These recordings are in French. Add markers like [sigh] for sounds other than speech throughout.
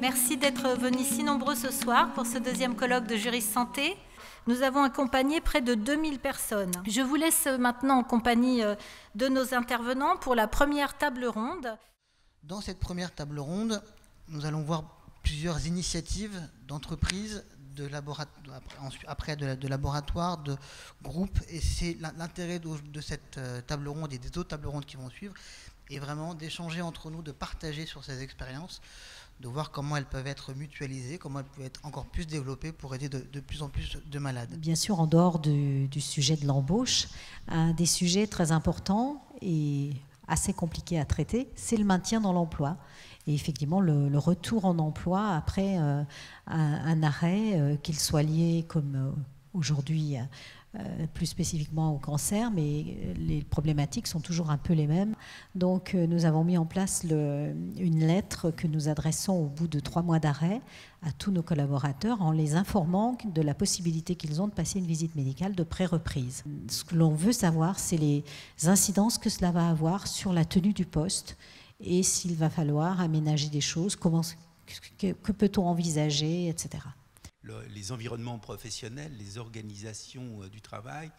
Merci d'être venus si nombreux ce soir pour ce deuxième colloque de juris santé. Nous avons accompagné près de 2000 personnes. Je vous laisse maintenant en compagnie euh, de nos intervenants pour la première table ronde. Dans cette première table ronde, nous allons voir plusieurs initiatives d'entreprises, de après de, laboratoires, de groupes. Et c'est l'intérêt de, cette euh, table ronde et des autres tables rondes qui vont suivre, est vraiment d'échanger entre nous, de partager sur ces expériences, de voir comment elles peuvent être mutualisées, comment elles peuvent être encore plus développées pour aider de, plus en plus de malades. Bien sûr, en dehors du, sujet de l'embauche, un des sujets très importants et assez compliqués à traiter, c'est le maintien dans l'emploi. Et effectivement, le, retour en emploi après euh, un, arrêt, euh, qu'il soit lié comme euh, aujourd'hui euh, plus spécifiquement au cancer, mais euh, les problématiques sont toujours un peu les mêmes. Donc euh, nous avons mis en place une lettre que nous adressons au bout de trois mois d'arrêt à tous nos collaborateurs en les informant de la possibilité qu'ils ont de passer une visite médicale de pré-reprise. Ce que l'on veut savoir, c'est les incidences que cela va avoir sur la tenue du poste et s'il va falloir aménager des choses, que peut-on envisager, etc les environnements professionnels, les organisations euh, du travail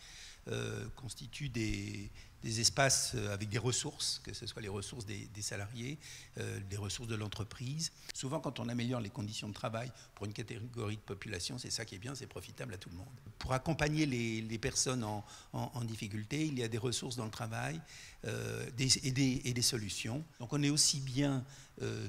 euh, constituent des, espaces euh, avec des ressources, que ce soit les ressources des, salariés, les ressources de l'entreprise. Souvent, quand on améliore les conditions de travail pour une catégorie de population, c'est ça qui est bien, c'est profitable à tout le monde. Pour accompagner les, personnes en, difficulté, il y a des ressources dans le travail et, des, solutions. Donc on est aussi bien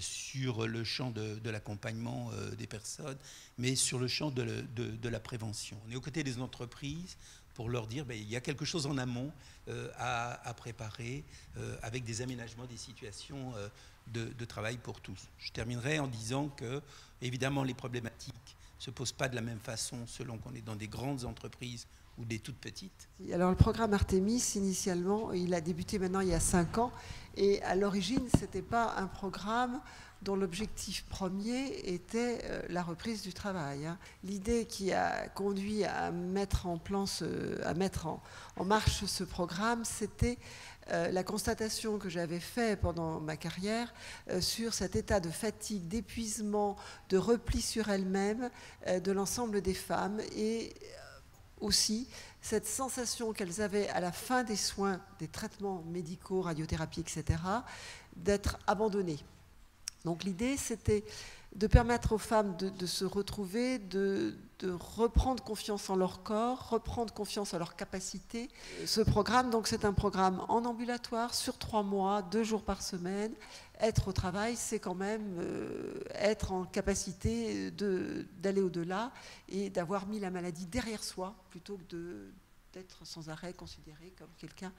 sur le champ de, l'accompagnement des personnes, mais sur le champ de, la prévention. On est aux côtés des entreprises pour leur dire ben, il y a quelque chose en amont euh, à, préparer euh, avec des aménagements des situations euh, de, travail pour tous. Je terminerai en disant que, évidemment, les problématiques ne se posent pas de la même façon selon qu'on est dans des grandes entreprises ou des toutes petites. Alors le programme Artemis, initialement, il a débuté maintenant il y a cinq ans, et à l'origine, ce n'était pas un programme dont l'objectif premier était euh, la reprise du travail. Hein. L'idée qui a conduit à mettre en, plan à mettre en, marche ce programme, c'était euh, la constatation que j'avais faite pendant ma carrière euh, sur cet état de fatigue, d'épuisement, de repli sur elle-même de l'ensemble des femmes et aussi cette sensation qu'elles avaient à la fin des soins, des traitements médicaux, radiothérapie, etc., d'être abandonnées. Donc l'idée, c'était de permettre aux femmes de, se retrouver, de, reprendre confiance en leur corps, reprendre confiance en leurs capacités. Ce programme, donc, c'est un programme en ambulatoire sur trois mois, deux jours par semaine. Être au travail, c'est quand même euh, être en capacité d'aller au-delà et d'avoir mis la maladie derrière soi plutôt que d'être sans arrêt considéré comme quelqu'un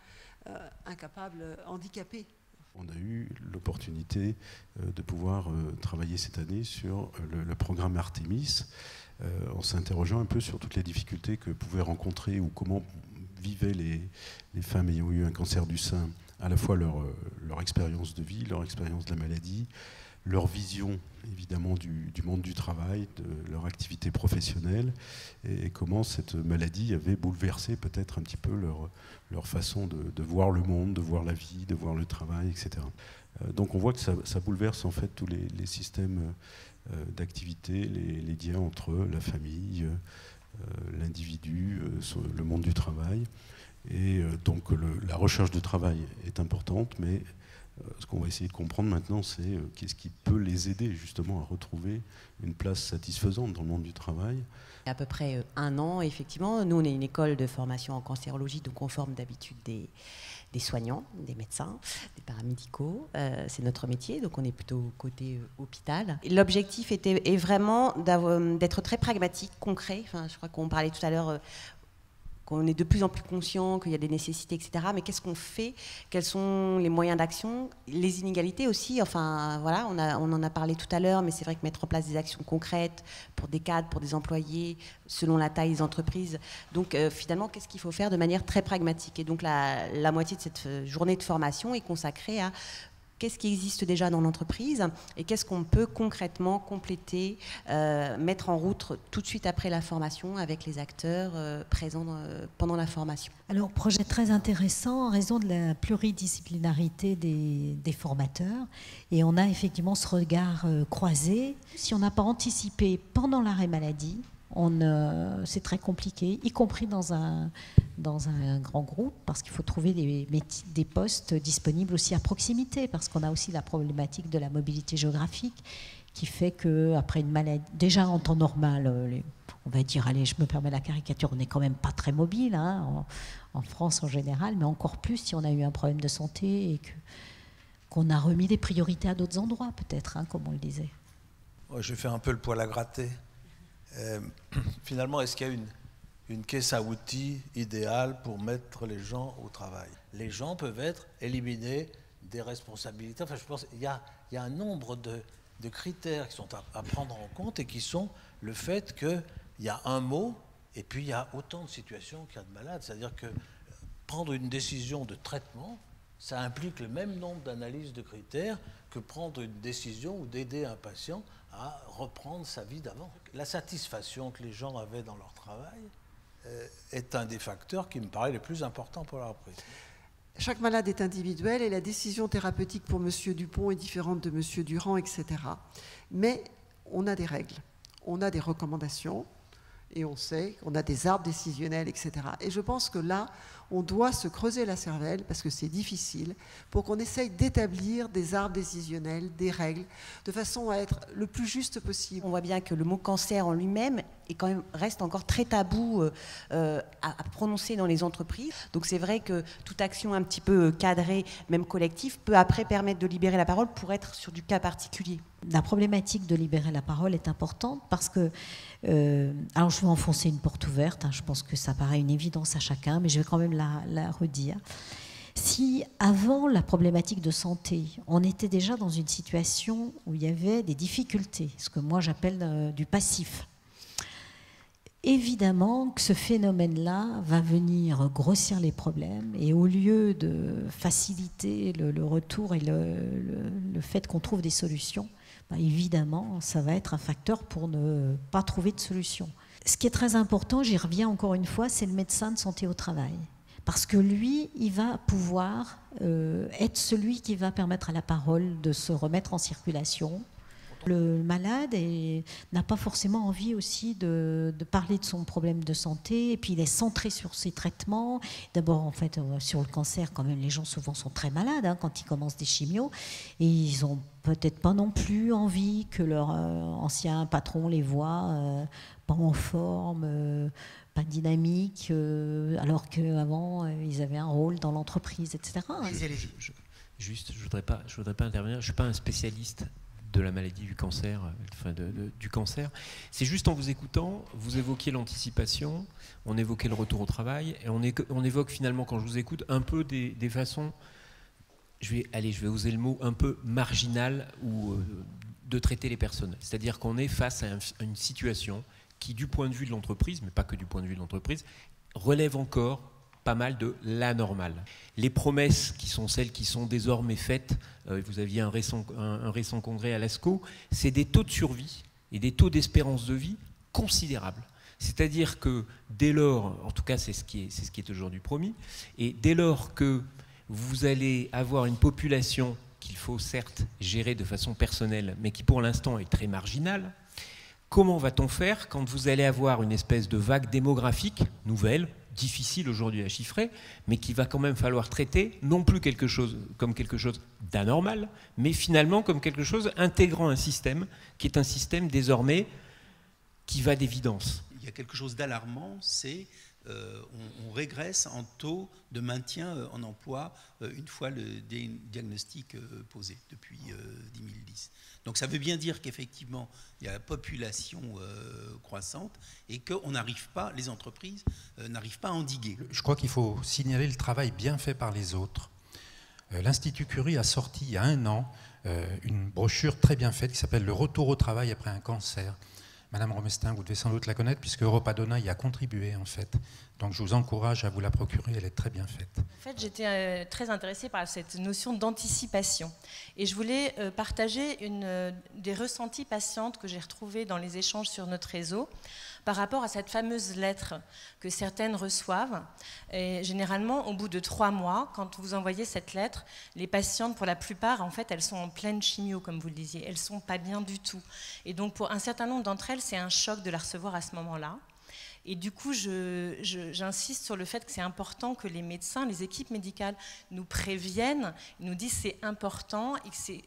euh, incapable, handicapé. On a eu l'opportunité euh, de pouvoir travailler cette année sur le, programme Artemis, en s'interrogeant un peu sur toutes les difficultés que pouvaient rencontrer ou comment vivaient les, femmes ayant eu un cancer du sein, à la fois leur, leur expérience de vie, leur expérience de la maladie, leur vision évidemment du, monde du travail, de leur activité professionnelle, et, comment cette maladie avait bouleversé peut-être un petit peu leur, façon de, voir le monde, de voir la vie, de voir le travail, etc. Euh, donc on voit que ça, bouleverse en fait tous les, systèmes euh, d'activité, les, liens entre la famille, euh, l'individu, le monde du travail. Et donc la recherche de travail est importante, mais euh, ce qu'on va essayer de comprendre maintenant, c'est euh, qu'est-ce qui peut les aider justement à retrouver une place satisfaisante dans le monde du travail. À peu près euh, un an, effectivement. Nous, on est une école de formation en cancérologie, donc on forme d'habitude des, soignants, des médecins, des paramédicaux. c'est notre métier, donc on est plutôt côté hôpital. L'objectif était est vraiment d'être très pragmatique, concret. Enfin, je crois qu'on parlait tout à l'heure on est de plus en plus conscient qu'il y a des nécessités, etc. Mais qu'est-ce qu'on fait? Quels sont les moyens d'action? Les inégalités aussi. Enfin, voilà, on, en a parlé tout à l'heure, mais c'est vrai que mettre en place des actions concrètes pour des cadres, pour des employés, selon la taille des entreprises. Donc, euh, finalement, qu'est-ce qu'il faut faire de manière très pragmatique? Et donc, la, la moitié de cette euh, journée de formation est consacrée à qu'est-ce qui existe déjà dans l'entreprise et qu'est-ce qu'on peut concrètement compléter, euh, mettre en route tout de suite après la formation avec les acteurs euh, présents pendant la formation. Alors, projet très intéressant en raison de la pluridisciplinarité des formateurs. Et on a effectivement ce regard croisé. Si on n'a pas anticipé pendant l'arrêt maladie, euh, c'est très compliqué, y compris dans un, dans un grand groupe, parce qu'il faut trouver des, des postes disponibles aussi à proximité, parce qu'on a aussi la problématique de la mobilité géographique, qui fait qu'après une maladie, déjà en temps normal, euh, on va dire, allez, je me permets la caricature, on n'est quand même pas très mobile, hein, en, France en général, mais encore plus si on a eu un problème de santé et que, qu'on a remis des priorités à d'autres endroits, peut-être, hein, comme on le disait. je fais un peu le poil à gratter. Euh, [clears throat] finalement, est-ce qu'il y a une, une caisse à outils idéale pour mettre les gens au travail? Les gens peuvent être éliminés des responsabilités. Enfin, je pense qu'il y a, un nombre de, de critères qui sont à, prendre en compte et qui sont le fait qu'il y a un mot et puis il y a autant de situations qu'il y a de malades. C'est-à-dire que prendre une décision de traitement, ça implique le même nombre d'analyses de critères que prendre une décision ou d'aider un patient à reprendre sa vie d'avant. La satisfaction que les gens avaient dans leur travail euh, est un des facteurs qui me paraît les plus importants pour la reprise. Chaque malade est individuel et la décision thérapeutique pour M. Dupont est différente de M. Durand, etc. Mais on a des règles, on a des recommandations et on sait qu'on a des arbres décisionnels, etc. Et je pense que là, on doit se creuser la cervelle, parce que c'est difficile, pour qu'on essaye d'établir des arbres décisionnels, des règles, de façon à être le plus juste possible. On voit bien que le mot cancer en lui-même est quand même, reste encore très tabou euh, euh, à, prononcer dans les entreprises. Donc c'est vrai que toute action un petit peu cadrée, même collective, peut après permettre de libérer la parole pour être sur du cas particulier. La problématique de libérer la parole est importante parce que, euh, alors je vais enfoncer une porte ouverte, hein, je pense que ça paraît une évidence à chacun, mais je vais quand même la, redire. Si avant la problématique de santé, on était déjà dans une situation où il y avait des difficultés, ce que moi j'appelle euh, du passif, évidemment que ce phénomène-là va venir grossir les problèmes et au lieu de faciliter le, retour et le, fait qu'on trouve des solutions, bah, évidemment, ça va être un facteur pour ne pas trouver de solution. Ce qui est très important, j'y reviens encore une fois, c'est le médecin de santé au travail. Parce que lui, il va pouvoir euh, être celui qui va permettre à la parole de se remettre en circulation. Le malade n'a pas forcément envie aussi de, parler de son problème de santé, et puis il est centré sur ses traitements. D'abord, en fait, euh, sur le cancer, quand même, les gens souvent sont très malades hein, quand ils commencent des chimios, et ils ont peut-être pas non plus envie que leur euh, ancien patron les voit pas en forme pas dynamique, euh, alors qu'avant, euh, ils avaient un rôle dans l'entreprise, etc. juste, je voudrais pas, je voudrais pas intervenir. Je suis pas un spécialiste de la maladie du cancer, enfin du cancer. C'est juste en vous écoutant, vous évoquiez l'anticipation, on évoquait le retour au travail, et on, évoque finalement, quand je vous écoute, un peu des, façons, je vais, allez, je vais oser le mot, un peu marginal ou euh, de traiter les personnes. C'est-à-dire qu'on est face à une situation qui, du point de vue de l'entreprise, mais pas que du point de vue de l'entreprise, relève encore pas mal de la normale. Les promesses qui sont celles qui sont désormais faites, euh, vous aviez un récent, congrès à l'ASCO, c'est des taux de survie et des taux d'espérance de vie considérables. C'est-à-dire que dès lors, en tout cas c'est ce qui est, ce qui est aujourd'hui promis, et dès lors que vous allez avoir une population qu'il faut certes gérer de façon personnelle, mais qui pour l'instant est très marginale, Comment va-t-on faire quand vous allez avoir une espèce de vague démographique nouvelle, difficile aujourd'hui à chiffrer, mais qui va quand même falloir traiter non plus comme quelque chose d'anormal, mais finalement comme quelque chose intégrant un système qui est un système désormais qui va d'évidence. Il y a quelque chose d'alarmant, c'est euh, on, régresse en taux de maintien euh, en emploi euh, une fois le diagnostic posé depuis 2010. Donc ça veut bien dire qu'effectivement, il y a la population croissante et qu'on n'arrive pas, les entreprises n'arrivent pas à endiguer. Je crois qu'il faut signaler le travail bien fait par les autres. L'Institut Curie a sorti il y a un an une brochure très bien faite qui s'appelle Le retour au travail après un cancer Madame Romestin, vous devez sans doute la connaître puisque Europa Donna y a contribué en fait. Donc je vous encourage à vous la procurer, elle est très bien faite. En fait, j'étais euh, très intéressée par cette notion d'anticipation et je voulais euh, partager une, euh, des ressentis patientes que j'ai retrouvés dans les échanges sur notre réseau par rapport à cette fameuse lettre que certaines reçoivent. Généralement, au bout de trois mois, quand vous envoyez cette lettre, les patientes, pour la plupart, en fait, elles sont en pleine chimio, comme vous le disiez. Elles sont pas bien du tout. Et donc, pour un certain nombre d'entre elles, c'est un choc de la recevoir à ce moment-là. Et du coup, j'insiste sur le fait que c'est important que les médecins, les équipes médicales nous préviennent, nous disent c'est important,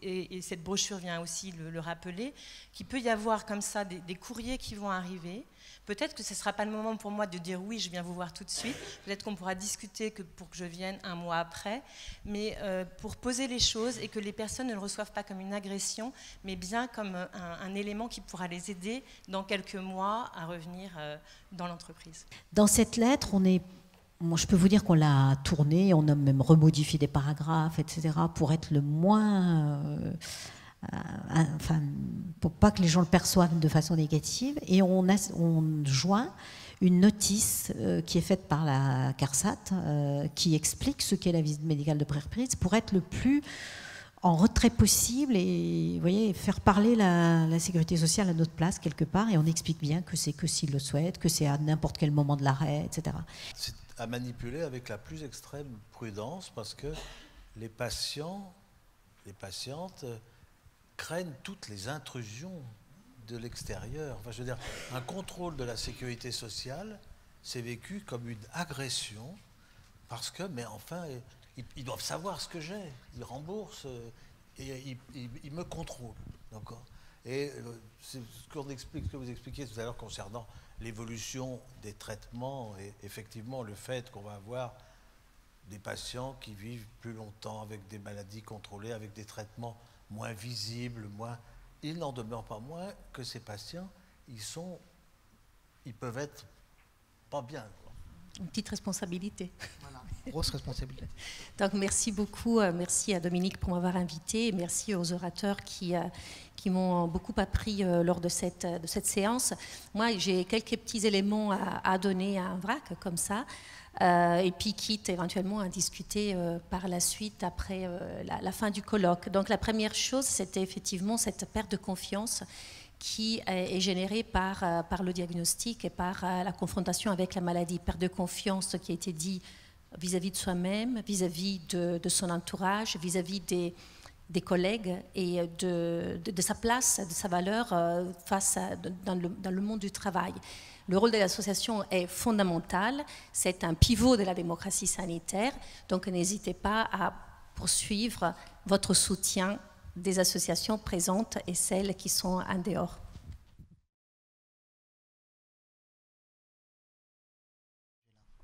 et, cette brochure vient aussi le, rappeler, qu'il peut y avoir comme ça des courriers qui vont arriver, Peut-être que ce ne sera pas le moment pour moi de dire oui, je viens vous voir tout de suite. Peut-être qu'on pourra discuter pour que je vienne un mois après. Mais euh, pour poser les choses et que les personnes ne le reçoivent pas comme une agression, mais bien comme euh, un, élément qui pourra les aider dans quelques mois à revenir euh, dans l'entreprise. Dans cette lettre, on est je peux vous dire qu'on l'a tournée, on a même remodifié des paragraphes, etc., pour être le moins enfin, pour pas que les gens le perçoivent de façon négative. Et on, joint une notice euh, qui est faite par la CARSAT euh, qui explique ce qu'est la visite médicale de pré-reprise pour être le plus en retrait possible et voyez, faire parler la, sécurité sociale à notre place quelque part et on explique bien que c'est que s'ils le souhaitent, que c'est à n'importe quel moment de l'arrêt, etc. C'est à manipuler avec la plus extrême prudence parce que les patients, les patientes craignent toutes les intrusions de l'extérieur. Enfin, je veux dire, un contrôle de la sécurité sociale, c'est vécu comme une agression, parce que, mais enfin, ils, doivent savoir ce que j'ai, ils remboursent et ils, me contrôlent. D'accord? Et euh, ce ce que vous expliquiez tout à l'heure concernant l'évolution des traitements et effectivement le fait qu'on va avoir des patients qui vivent plus longtemps avec des maladies contrôlées, avec des traitements moins visibles, moins. Il n'en demeure pas moins que ces patients, ils sont, ils peuvent être pas bien. Une petite responsabilité. Voilà, grosse responsabilité. [laughs] Donc merci beaucoup, euh, merci à Dominique pour m'avoir invité, merci aux orateurs qui, euh, qui m'ont beaucoup appris euh, lors de cette, de cette séance. Moi, j'ai quelques petits éléments à, à donner à un vrac comme ça. Euh, et puis quitte éventuellement à discuter euh, par la suite après euh, la, fin du colloque. Donc la première chose, c'était effectivement cette perte de confiance qui est générée par, par le diagnostic et par la confrontation avec la maladie. Perte de confiance qui a été dit vis-à-vis de soi-même, vis-à-vis de, son entourage, vis-à-vis des, collègues et de, sa place, de sa valeur face dans, le, monde du travail. Le rôle de l'association est fondamental, c'est un pivot de la démocratie sanitaire, donc n'hésitez pas à poursuivre votre soutien des associations présentes et celles qui sont en dehors.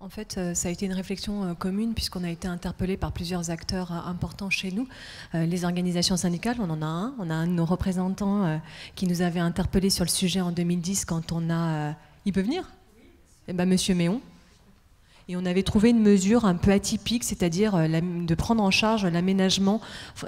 En fait, euh, ça a été une réflexion euh, commune puisqu'on a été interpellé par plusieurs acteurs euh, importants chez nous. Les organisations syndicales, on en a un. On a un de nos représentants qui nous avait interpellé sur le sujet en 2010 quand on a il peut venir? Eh ben, Monsieur Méon. Et on avait trouvé une mesure un peu atypique, c'est-à-dire euh, de prendre en charge l'aménagement,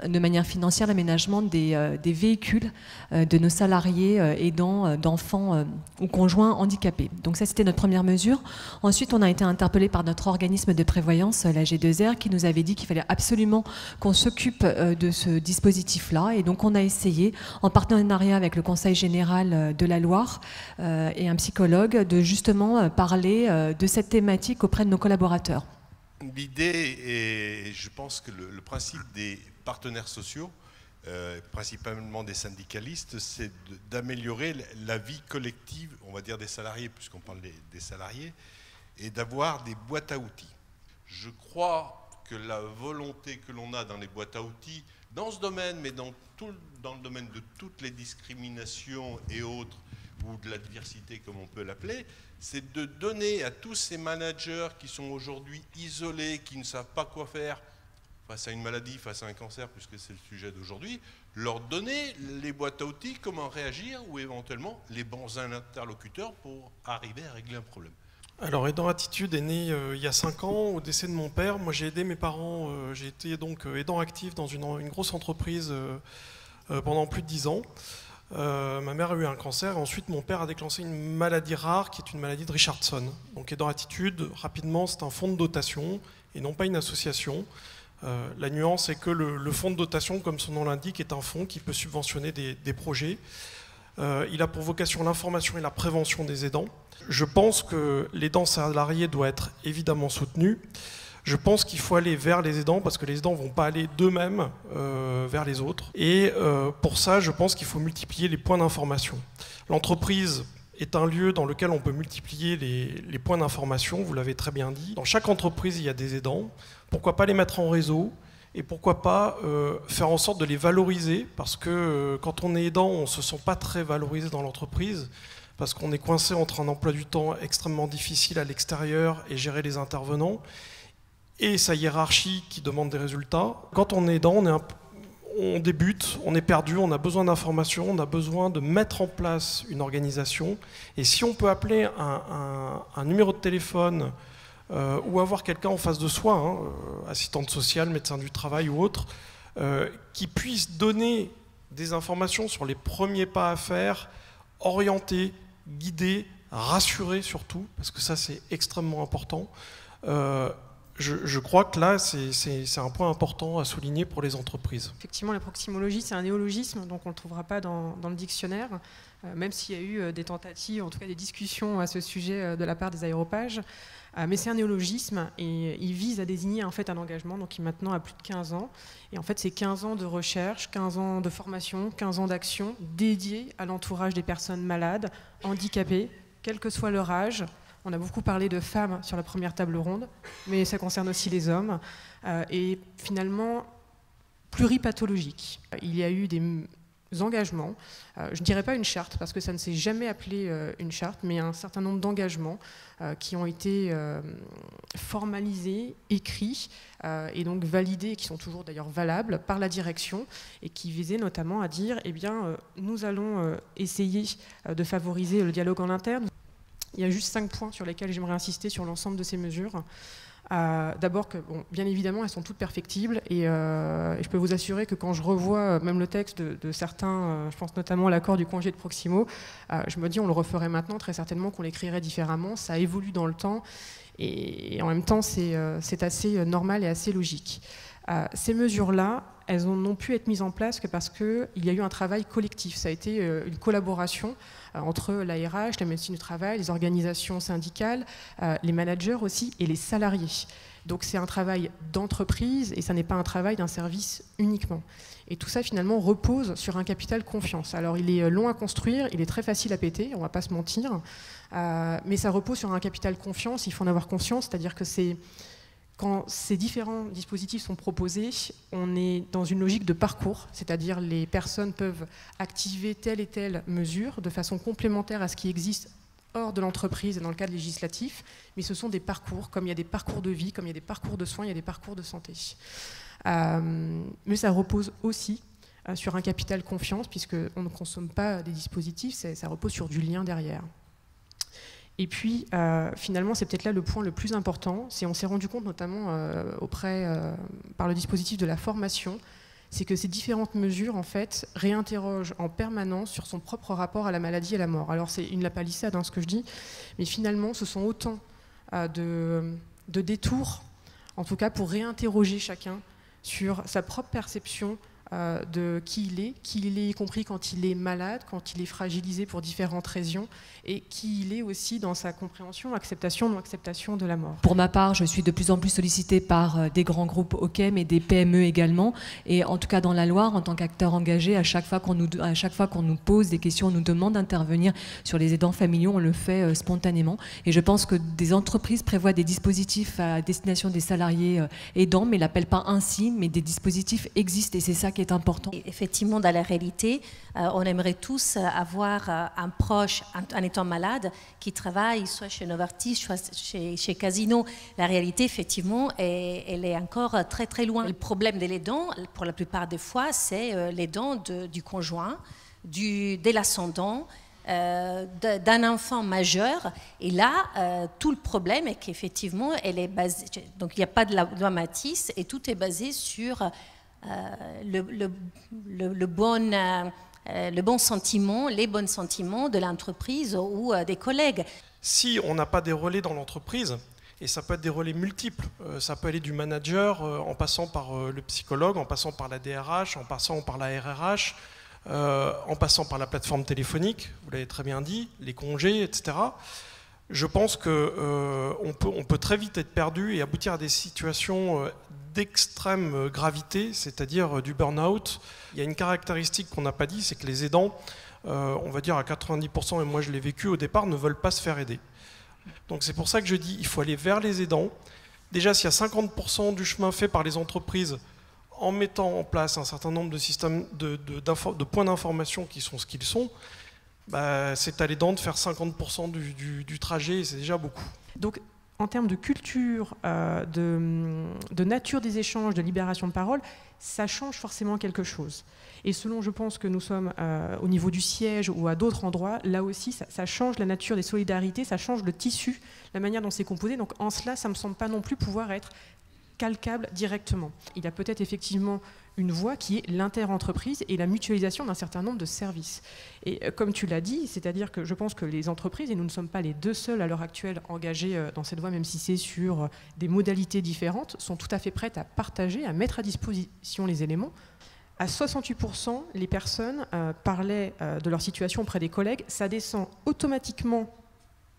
de manière financière, l'aménagement des, euh, véhicules euh, de nos salariés aidants d'enfants ou conjoints handicapés. Donc ça, c'était notre première mesure. Ensuite, on a été interpellé par notre organisme de prévoyance, la G2R, qui nous avait dit qu'il fallait absolument qu'on s'occupe de ce dispositif-là. Et donc, on a essayé, en partenariat avec le Conseil général de la Loire et un psychologue, de justement parler de cette thématique auprès de collaborateurs L'idée et je pense que le, principe des partenaires sociaux, euh, principalement des syndicalistes, c'est d'améliorer la vie collective, on va dire des salariés, puisqu'on parle des, salariés, et d'avoir des boîtes à outils. Je crois que la volonté que l'on a dans les boîtes à outils, dans ce domaine, mais dans, tout, dans le domaine de toutes les discriminations et autres, ou de la diversité comme on peut l'appeler, c'est de donner à tous ces managers qui sont aujourd'hui isolés, qui ne savent pas quoi faire face à une maladie, face à un cancer, puisque c'est le sujet d'aujourd'hui, leur donner les boîtes à outils, comment réagir, ou éventuellement les bons interlocuteurs pour arriver à régler un problème. Alors, Aidant Attitude est né euh, il y a 5 ans au décès de mon père. Moi, j'ai aidé mes parents, euh, j'ai été donc euh, aidant actif dans une grosse entreprise pendant plus de 10 ans. Ma mère a eu un cancer et ensuite mon père a déclenché une maladie rare qui est une maladie de Richardson. Donc aidant attitude, rapidement, c'est un fonds de dotation et non pas une association. la nuance est que le, fonds de dotation, comme son nom l'indique, est un fonds qui peut subventionner des projets. il a pour vocation l'information et la prévention des aidants. Je pense que l'aidant salarié doit être évidemment soutenu. Je pense qu'il faut aller vers les aidants parce que les aidants vont pas aller d'eux-mêmes euh, vers les autres. Et euh, pour ça, je pense qu'il faut multiplier les points d'information. L'entreprise est un lieu dans lequel on peut multiplier les, points d'information, vous l'avez très bien dit. Dans chaque entreprise, il y a des aidants. Pourquoi pas les mettre en réseau et pourquoi pas euh, faire en sorte de les valoriser? Parce que quand on est aidant, on ne se sent pas très valorisé dans l'entreprise parce qu'on est coincé entre un emploi du temps extrêmement difficile à l'extérieur et gérer les intervenants, et sa hiérarchie qui demande des résultats. Quand on est dans, on, débute, on est perdu, on a besoin d'informations, on a besoin de mettre en place une organisation, et si on peut appeler un, numéro de téléphone euh, ou avoir quelqu'un en face de soi, hein, euh, assistante sociale, médecin du travail ou autre, euh, qui puisse donner des informations sur les premiers pas à faire, orienter, guider, rassurer surtout, parce que ça c'est extrêmement important. Je, crois que là, c'est un point important à souligner pour les entreprises. Effectivement, la proximologie, c'est un néologisme, donc on ne le trouvera pas dans, le dictionnaire, euh, même s'il y a eu euh, des tentatives, en tout cas des discussions à ce sujet de la part des aéropages. mais c'est un néologisme et il vise à désigner en fait un engagement donc qui maintenant a plus de 15 ans. Et en fait, c'est 15 ans de recherche, 15 ans de formation, 15 ans d'action dédiés à l'entourage des personnes malades, handicapées, quel que soit leur âge, on a beaucoup parlé de femmes sur la première table ronde, mais ça concerne aussi les hommes. Euh, et finalement, pluripathologique. Il y a eu des engagements, euh, je ne dirais pas une charte, parce que ça ne s'est jamais appelé euh, une charte, mais un certain nombre d'engagements qui ont été formalisés, écrits et donc validés, qui sont toujours d'ailleurs valables par la direction, et qui visaient notamment à dire, eh bien, nous allons essayer de favoriser le dialogue en interne. Il y a juste cinq points sur lesquels j'aimerais insister sur l'ensemble de ces mesures. Euh, d'abord bien évidemment, elles sont toutes perfectibles euh, et, je peux vous assurer que quand je revois euh, même le texte de, certains, je pense notamment à l'accord du congé de Proximo, je me dis on le referait maintenant, très certainement qu'on l'écrirait différemment, ça évolue dans le temps et, en même temps c'est assez normal et assez logique. ces mesures-là, elles n'ont pu être mises en place que parce qu'il y a eu un travail collectif, ça a été une collaboration entre l'ARH, la médecine du travail, les organisations syndicales, euh, les managers aussi et les salariés. Donc c'est un travail d'entreprise et ça n'est pas un travail d'un service uniquement. Et tout ça finalement repose sur un capital confiance. Alors il est euh, long à construire, il est très facile à péter, on ne va pas se mentir, mais ça repose sur un capital confiance, il faut en avoir conscience, c'est-à-dire que c'est quand ces différents dispositifs sont proposés, on est dans une logique de parcours, c'est-à-dire les personnes peuvent activer telle et telle mesure de façon complémentaire à ce qui existe hors de l'entreprise et dans le cadre législatif, mais ce sont des parcours, comme il y a des parcours de vie, comme il y a des parcours de soins, il y a des parcours de santé. Euh, mais ça repose aussi euh, sur un capital confiance, puisqu'on ne consomme pas des dispositifs, ça repose sur du lien derrière. Et puis, euh, finalement, c'est peut-être là le point le plus important. C'est on s'est rendu compte, notamment euh, auprès euh, par le dispositif de la formation, c'est que ces différentes mesures, en fait, réinterrogent en permanence sur son propre rapport à la maladie et à la mort. Alors, c'est une lapalissade, hein, ce que je dis, mais finalement, ce sont autant de, de détours, en tout cas, pour réinterroger chacun sur sa propre perception euh, de qui il est, qui il est y compris quand il est malade, quand il est fragilisé pour différentes raisons, et qui il est aussi dans sa compréhension, acceptation, non acceptation de la mort. Pour ma part, je suis de plus en plus sollicitée par euh, des grands groupes OK, mais des PME également, et en tout cas dans la Loire, en tant qu'acteur engagé, à chaque fois qu'on nous, à nous pose des questions, on nous demande d'intervenir sur les aidants familiaux, on le fait euh, spontanément, et je pense que des entreprises prévoient des dispositifs à destination des salariés aidants, mais l'appellent pas ainsi, mais des dispositifs existent, et c'est ça qui est important. Effectivement, dans la réalité, euh, on aimerait tous avoir euh, un proche, en, étant malade, qui travaille soit chez Novartis, soit chez, Casino. La réalité, effectivement, est, elle est encore très très loin. Le problème des dents, pour la plupart des fois, c'est euh, les dents du conjoint, du, de l'ascendant, d'un enfant majeur. Et là, tout le problème est qu'effectivement, elle est. Donc, il n'y a pas de loi Matisse et tout est basé sur euh, le, bon, euh, le bon sentiment, les bons sentiments de l'entreprise ou des collègues. Si on n'a pas des relais dans l'entreprise, et ça peut être des relais multiples. Euh, ça peut aller du manager euh, en passant par euh, le psychologue, en passant par la DRH, en passant par la RRH, en passant par la plateforme téléphonique, vous l'avez très bien dit, les congés, etc. Je pense qu'on peut, on peut très vite être perdu et aboutir à des situations d'extrême gravité, c'est-à-dire du burn-out. Il y a une caractéristique qu'on n'a pas dit, c'est que les aidants, on va dire à 90%, et moi je l'ai vécu au départ, ne veulent pas se faire aider. Donc c'est pour ça que je dis il faut aller vers les aidants. Déjà, s'il y a 50% du chemin fait par les entreprises en mettant en place un certain nombre de systèmes de, points d'information qui sont ce qu'ils sont, bah, c'est à l'aidant de faire 50% du, trajet et c'est déjà beaucoup. Donc en termes de culture, euh, de, nature des échanges, de libération de parole, ça change forcément quelque chose. Et selon, je pense que nous sommes euh, au niveau du siège ou à d'autres endroits, là aussi, ça, change la nature des solidarités, ça change le tissu, la manière dont c'est composé. Donc en cela, ça ne me semble pas non plus pouvoir être calcable directement. Il y a peut-être effectivement une voie qui est l'interentreprise et la mutualisation d'un certain nombre de services. Et euh, comme tu l'as dit, c'est-à-dire que je pense que les entreprises, et nous ne sommes pas les deux seuls à l'heure actuelle engagés euh, dans cette voie, même si c'est sur des modalités différentes, sont tout à fait prêtes à partager, à mettre à disposition les éléments à 68%, les personnes euh, parlaient euh, de leur situation auprès des collègues. Ça descend automatiquement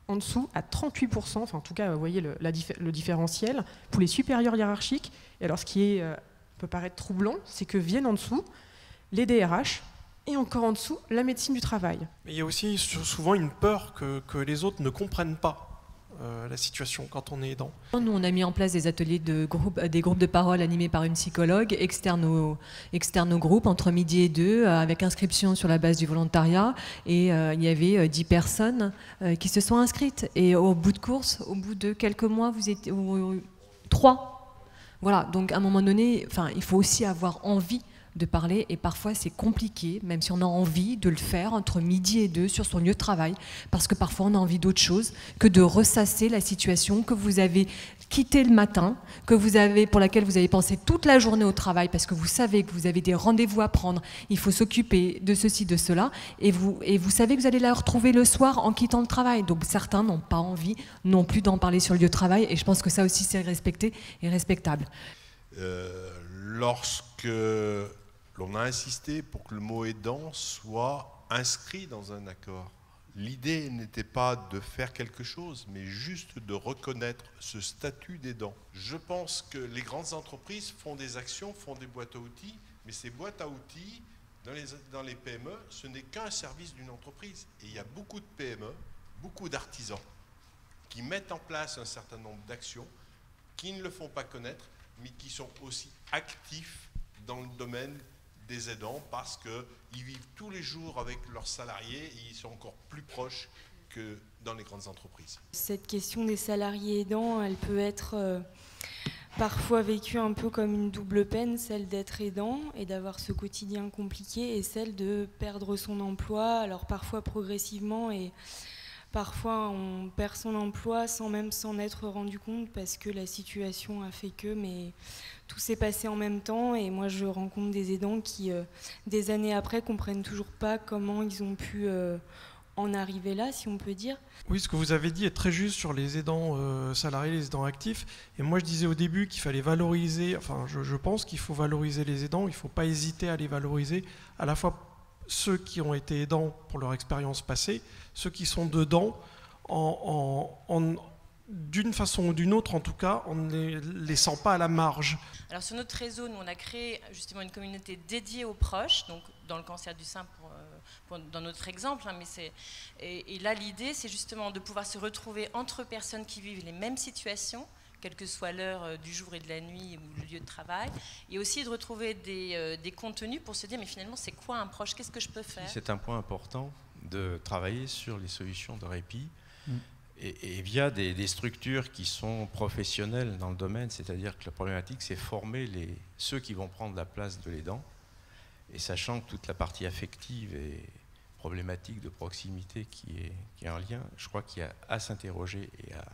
en dessous à 38%, enfin en tout cas, vous voyez le, différentiel, pour les supérieurs hiérarchiques. Et alors ce qui est, euh, peut paraître troublant, c'est que viennent en dessous les DRH et encore en dessous la médecine du travail. Mais il y a aussi souvent une peur que, que les autres ne comprennent pas. Euh, la situation quand on est aidant Nous, on a mis en place des ateliers de groupe, des groupes de parole animés par une psychologue, externe au, externe groupe, entre midi et deux, euh, avec inscription sur la base du volontariat. Et euh, il y avait dix personnes qui se sont inscrites. Et au bout de course, au bout de quelques mois, vous étiez trois. Voilà, donc à un moment donné, il faut aussi avoir envie de parler et parfois c'est compliqué, même si on a envie de le faire entre midi et deux sur son lieu de travail, parce que parfois on a envie d'autre chose que de ressasser la situation que vous avez quittée le matin, que vous avez, pour laquelle vous avez pensé toute la journée au travail, parce que vous savez que vous avez des rendez-vous à prendre, il faut s'occuper de ceci, de cela, et vous, et vous savez que vous allez la retrouver le soir en quittant le travail. Donc certains n'ont pas envie non plus d'en parler sur le lieu de travail, et je pense que ça aussi c'est respecté et respectable. Euh, lorsque l'on a insisté pour que le mot aidant soit inscrit dans un accord. L'idée n'était pas de faire quelque chose, mais juste de reconnaître ce statut d'aidant. Je pense que les grandes entreprises font des actions, font des boîtes à outils, mais ces boîtes à outils, dans les, dans les PME, ce n'est qu'un service d'une entreprise. Et il y a beaucoup de PME, beaucoup d'artisans, qui mettent en place un certain nombre d'actions, qui ne le font pas connaître, mais qui sont aussi actifs dans le domaine des aidants parce qu'ils vivent tous les jours avec leurs salariés et ils sont encore plus proches que dans les grandes entreprises. Cette question des salariés aidants, elle peut être euh, parfois vécue un peu comme une double peine, celle d'être aidant et d'avoir ce quotidien compliqué et celle de perdre son emploi, alors parfois progressivement et parfois on perd son emploi sans même s'en être rendu compte parce que la situation a fait que, mais tout s'est passé en même temps et moi je rencontre des aidants qui, euh, des années après, comprennent toujours pas comment ils ont pu euh, en arriver là, si on peut dire. Oui, ce que vous avez dit est très juste sur les aidants euh, salariés, les aidants actifs. Et moi je disais au début qu'il fallait valoriser, enfin je, je pense qu'il faut valoriser les aidants, il ne faut pas hésiter à les valoriser, à la fois ceux qui ont été aidants pour leur expérience passée, ceux qui sont dedans en, en, en d'une façon ou d'une autre, en tout cas, on ne les laissant pas à la marge. Alors sur notre réseau, nous on a créé justement une communauté dédiée aux proches, donc dans le cancer du sein euh, dans notre exemple, hein, mais et, là l'idée c'est justement de pouvoir se retrouver entre personnes qui vivent les mêmes situations, quelle que soit l'heure euh, du jour et de la nuit ou le lieu de travail, et aussi de retrouver des, euh, des contenus pour se dire mais finalement c'est quoi un proche, qu'est-ce que je peux faire? C'est un point important de travailler sur les solutions de répit. Mm. et, via des, structures qui sont professionnelles dans le domaine, c'est-à-dire que la problématique, c'est former les, ceux qui vont prendre la place de l'aidant, et sachant que toute la partie affective et problématique de proximité qui est, qui est en lien, je crois qu'il y a à s'interroger et à,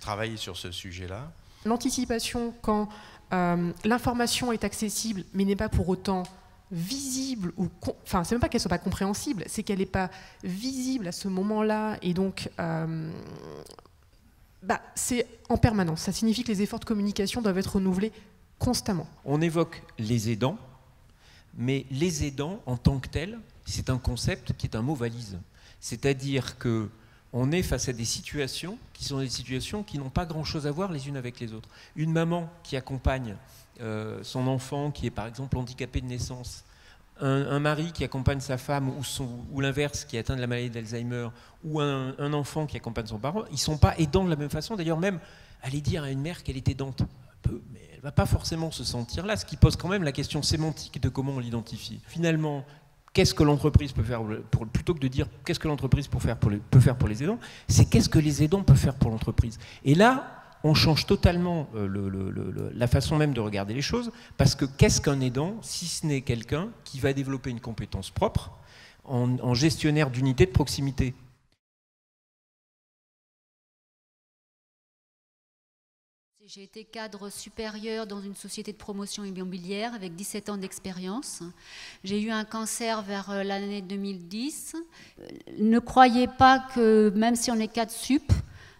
travailler sur ce sujet-là. L'anticipation, quand euh, l'information est accessible, mais n'est pas pour autant visible ou enfin c'est même pas qu'elle soit pas compréhensible, c'est qu'elle n'est pas visible à ce moment-là et donc euh, bah, c'est en permanence. Ça signifie que les efforts de communication doivent être renouvelés constamment. On évoque les aidants, mais les aidants en tant que tels, c'est un concept qui est un mot valise. C'est-à-dire que on est face à des situations qui sont des situations qui n'ont pas grand-chose à voir les unes avec les autres. Une maman qui accompagne euh, son enfant qui est par exemple handicapé de naissance, un, mari qui accompagne sa femme ou, l'inverse qui est atteint de la maladie d'Alzheimer, ou un, enfant qui accompagne son parent, ils ne sont pas aidants de la même façon. D'ailleurs, même aller dire à une mère qu'elle est aidante, peu, mais elle ne va pas forcément se sentir là, ce qui pose quand même la question sémantique de comment on l'identifie. Finalement, qu'est-ce que l'entreprise peut faire pour, plutôt que de dire qu'est-ce que l'entreprise peut faire pour les, aidants, c'est qu'est-ce que les aidants peuvent faire pour l'entreprise. Et là, on change totalement euh, la façon même de regarder les choses, parce que qu'est-ce qu'un aidant si ce n'est quelqu'un qui va développer une compétence propre en, gestionnaire d'unité de proximité? J'ai été cadre supérieur dans une société de promotion immobilière avec 17 ans d'expérience. J'ai eu un cancer vers euh, l'année 2010. Euh, ne croyez pas que même si on est cadre sup,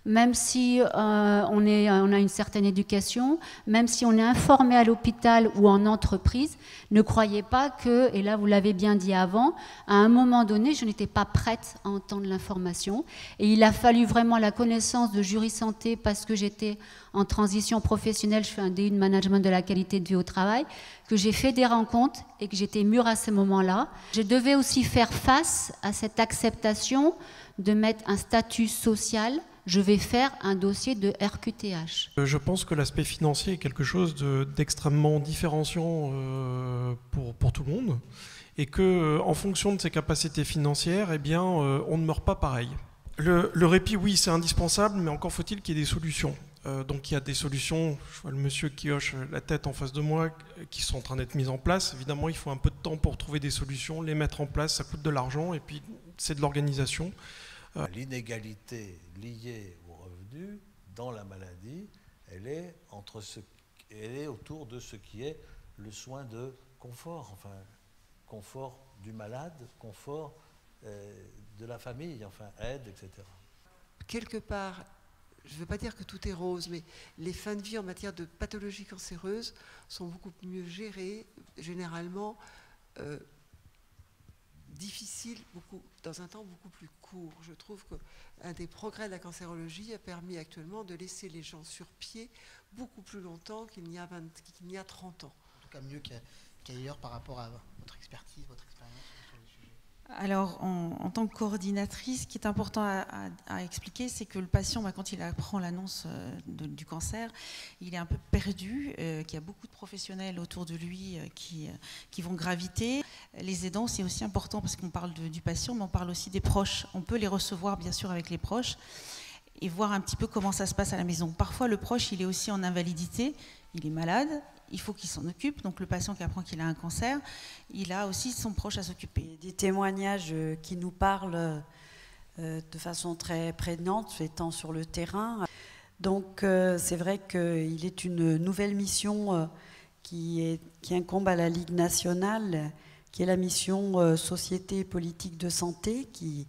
même si euh, on, est, on, a une certaine éducation, même si on est informé à l'hôpital ou en entreprise, ne croyez pas que, et là vous l'avez bien dit avant, à un moment donné, je n'étais pas prête à entendre l'information. Et il a fallu vraiment la connaissance de jury santé parce que j'étais en transition professionnelle, je fais un DU de management de la qualité de vie au travail, que j'ai fait des rencontres et que j'étais mûre à ce moment-là. Je devais aussi faire face à cette acceptation de mettre un statut social je vais faire un dossier de RQTH. Euh, je pense que l'aspect financier est quelque chose d'extrêmement différenciant euh, pour, tout le monde et que euh, en fonction de ses capacités financières, eh bien, on ne meurt pas pareil. Le, répit, oui, c'est indispensable, mais encore faut-il qu'il y ait des solutions. donc il y a des solutions, je vois le monsieur qui hoche la tête en face de moi, qui sont en train d'être mises en place. Évidemment, il faut un peu de temps pour trouver des solutions, les mettre en place, ça coûte de l'argent, et puis c'est de l'organisation. L'inégalité liée au revenu dans la maladie, elle est autour de ce qui est le soin de confort, enfin, confort du malade, confort euh, de la famille, enfin, aide, etc. Quelque part, je ne veux pas dire que tout est rose, mais les fins de vie en matière de pathologie cancéreuse sont beaucoup mieux gérées, généralement. Euh, difficile, beaucoup, dans un temps beaucoup plus court. Je trouve qu'un des progrès de la cancérologie a permis actuellement de laisser les gens sur pied beaucoup plus longtemps qu'il n'y a, a 30 ans. En tout cas, mieux qu'ailleurs par rapport à votre expertise, votre alors, en, tant que coordinatrice, ce qui est important à, expliquer, c'est que le patient, bah, quand il apprend l'annonce euh, du cancer, il est un peu perdu, euh, qu'il y a beaucoup de professionnels autour de lui euh, qui, qui, vont graviter. Les aidants, c'est aussi important parce qu'on parle du patient, mais on parle aussi des proches. On peut les recevoir, bien sûr, avec les proches et voir un petit peu comment ça se passe à la maison. Parfois, le proche, il est aussi en invalidité, il est malade, il faut qu'il s'en occupe. Donc le patient qui apprend qu'il a un cancer, il a aussi son proche à s'occuper. Des témoignages euh, qui nous parlent euh, de façon très prégnante, étant sur le terrain. Donc euh, c'est vrai qu'il est une nouvelle mission qui, incombe à la Ligue nationale, qui est la mission Société et politique de santé, qui,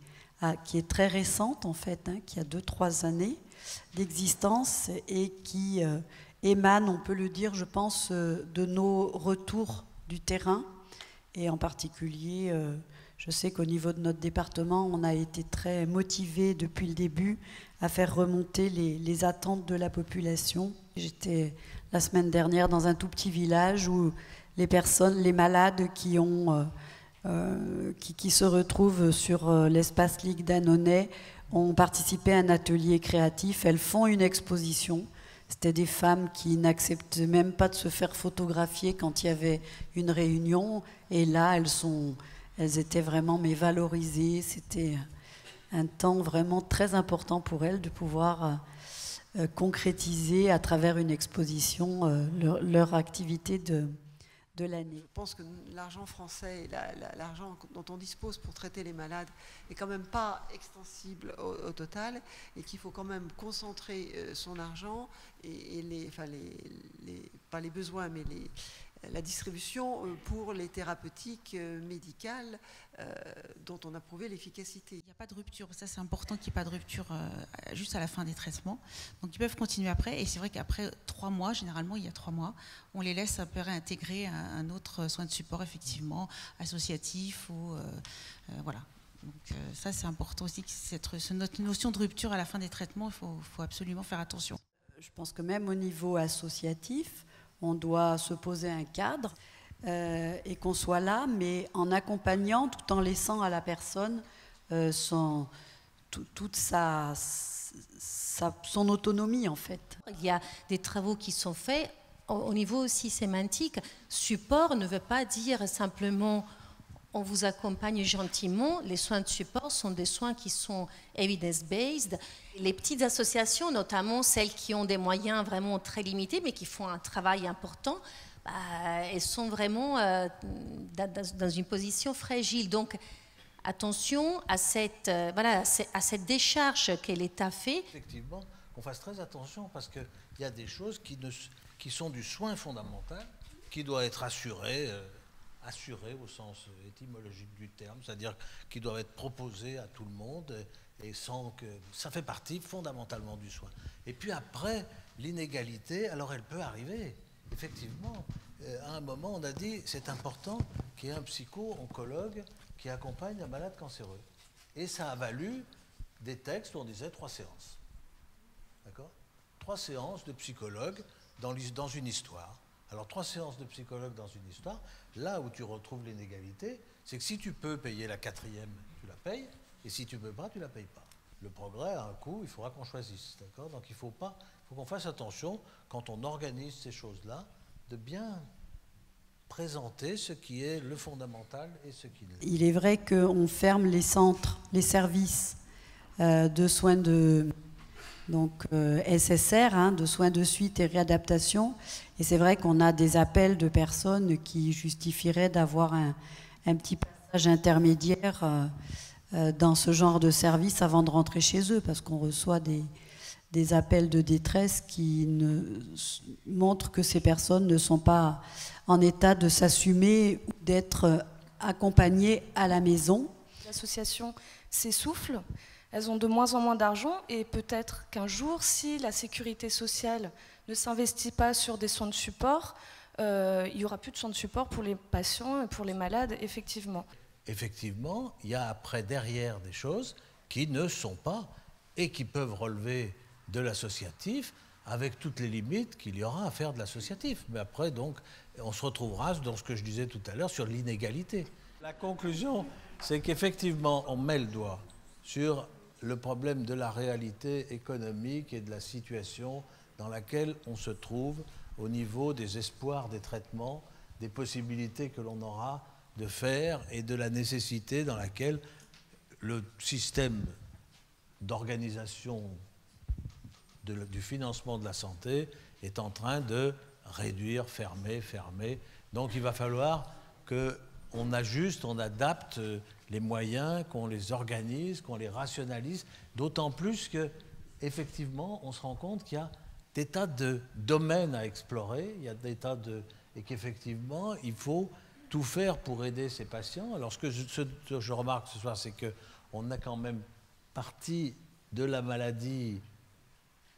qui est très récente en fait, hein, qui a deux, trois années d'existence et qui émane, on peut le dire, je pense, euh, de nos retours du terrain. Et en particulier, euh, je sais qu'au niveau de notre département, on a été très motivé depuis le début à faire remonter les, attentes de la population. J'étais la semaine dernière dans un tout petit village où les personnes, les malades qui, ont, euh, qui, qui, se retrouvent sur l'espace Ligue d'Annonay ont participé à un atelier créatif. Elles font une exposition c'était des femmes qui n'acceptaient même pas de se faire photographier quand il y avait une réunion. Et là, elles, sont, elles étaient vraiment mais valorisées. C'était un temps vraiment très important pour elles de pouvoir euh, euh, concrétiser à travers une exposition euh, leur activité de, Je pense que l'argent français, l'argent dont on dispose pour traiter les malades, est quand même pas extensible au, total et qu'il faut quand même concentrer euh, son argent et, les, enfin les, pas les besoins, mais les, la distribution euh, pour les thérapeutiques euh, médicales euh, dont on a prouvé l'efficacité. Il n'y a pas de rupture, ça c'est important qu'il n'y ait pas de rupture juste à la fin des traitements. Donc ils peuvent continuer après, et c'est vrai qu'après trois mois, généralement il y a trois mois, on les laisse un peu réintégrer un, un autre soin de support effectivement, associatif ou voilà. Donc ça c'est important aussi, cette, notre notion de rupture à la fin des traitements, il faut, faut absolument faire attention. Je pense que même au niveau associatif, on doit se poser un cadre euh, et qu'on soit là, mais en accompagnant tout en laissant à la personne euh, son, toute sa, son autonomie en fait. Il y a des travaux qui sont faits au niveau aussi sémantique. Support ne veut pas dire simplement on vous accompagne gentiment. Les soins de support sont des soins qui sont evidence-based. Les petites associations, notamment celles qui ont des moyens vraiment très limités, mais qui font un travail important, bah, elles sont vraiment euh, dans une position fragile. Donc, attention à cette, euh, voilà, à cette décharge que l'État fait. Effectivement, qu'on fasse très attention parce qu'il y a des choses qui, ne, qui sont du soin fondamental, qui doit être assuré. Euh, assurés au sens étymologique du terme, c'est-à-dire qui doivent être proposés à tout le monde et sans que ça fait partie fondamentalement du soin. Et puis après, l'inégalité, alors elle peut arriver, effectivement. Euh, à un moment, on a dit c'est important qu'il y ait un psycho-oncologue qui accompagne un malade cancéreux. Et ça a valu des textes où on disait trois séances. D'accord? Trois séances de psychologue dans, dans une histoire. Alors, trois séances de psychologue dans une histoire, là où tu retrouves l'inégalité, c'est que si tu peux payer la quatrième, tu la payes, et si tu ne peux pas, tu ne la payes pas. Le progrès a un coût, il faudra qu'on choisisse, d'accord? Donc il faut qu'on fasse attention quand on organise ces choses-là, de bien présenter ce qui est le fondamental et ce qui l'est. Il est vrai qu'on ferme les centres, les services euh, de soins de donc euh, SSR, hein, de soins de suite et réadaptation. Et c'est vrai qu'on a des appels de personnes qui justifieraient d'avoir un, petit passage intermédiaire euh, euh, dans ce genre de service avant de rentrer chez eux, parce qu'on reçoit des, des, appels de détresse qui montrent que ces personnes ne sont pas en état de s'assumer ou d'être accompagnées à la maison. L'association s'essouffle elles ont de moins en moins d'argent et peut-être qu'un jour, si la sécurité sociale ne s'investit pas sur des soins de support, euh, il n'y aura plus de soins de support pour les patients et pour les malades, effectivement. Effectivement, il y a après derrière des choses qui ne sont pas et qui peuvent relever de l'associatif avec toutes les limites qu'il y aura à faire de l'associatif. Mais après, donc, on se retrouvera dans ce que je disais tout à l'heure sur l'inégalité. La conclusion, c'est qu'effectivement, on met le doigt sur le problème de la réalité économique et de la situation dans laquelle on se trouve au niveau des espoirs des traitements, des possibilités que l'on aura de faire et de la nécessité dans laquelle le système d'organisation du financement de la santé est en train de réduire, fermer, fermer. Donc il va falloir qu'on ajuste, on adapte les moyens, qu'on les organise, qu'on les rationalise, d'autant plus que effectivement, on se rend compte qu'il y a des tas de domaines à explorer, il y a des tas de et qu'effectivement, il faut tout faire pour aider ces patients. Alors ce que je, que je remarque ce soir, c'est que on a quand même parti de la maladie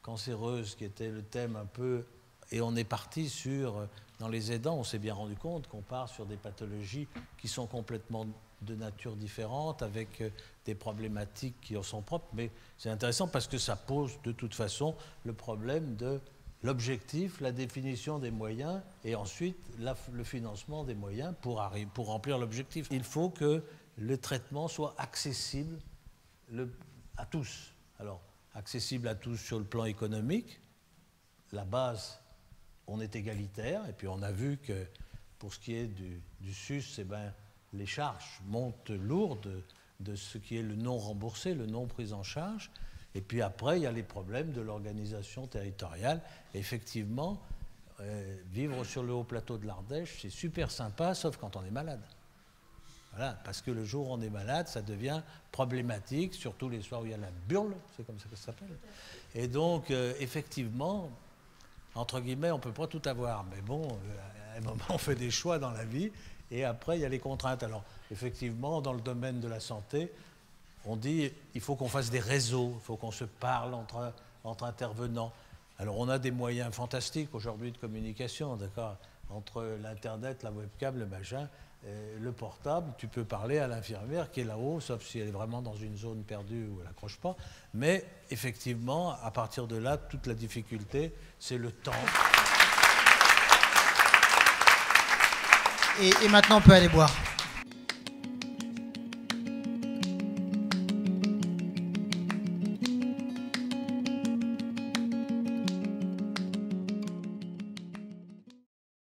cancéreuse qui était le thème un peu et on est parti sur dans les aidants, on s'est bien rendu compte qu'on part sur des pathologies qui sont complètement de nature différente, avec euh, des problématiques qui en sont propres, mais c'est intéressant parce que ça pose de toute façon le problème de l'objectif, la définition des moyens et ensuite le financement des moyens pour, pour remplir l'objectif. Il faut que le traitement soit accessible à tous. Alors, accessible à tous sur le plan économique, la base, on est égalitaire, et puis on a vu que pour ce qui est du, du SUS, eh ben, les charges montent lourdes de ce qui est le non remboursé, le non pris en charge. Et puis après, il y a les problèmes de l'organisation territoriale. effectivement, euh, vivre sur le haut plateau de l'Ardèche, c'est super sympa, sauf quand on est malade. Voilà, parce que le jour où on est malade, ça devient problématique, surtout les soirs où il y a la burle, c'est comme ça que ça s'appelle. Et donc, euh, effectivement, entre guillemets, on ne peut pas tout avoir. Mais bon, euh, à un moment, on fait des choix dans la vie, et après, il y a les contraintes. Alors, effectivement, dans le domaine de la santé, on dit il faut qu'on fasse des réseaux, il faut qu'on se parle entre, entre intervenants. Alors, on a des moyens fantastiques aujourd'hui de communication, d'accord? Entre l'Internet, la webcam, le machin, le portable, tu peux parler à l'infirmière qui est là-haut, sauf si elle est vraiment dans une zone perdue où elle n'accroche pas. Mais effectivement, à partir de là, toute la difficulté, c'est le temps. Et, et maintenant, on peut aller boire.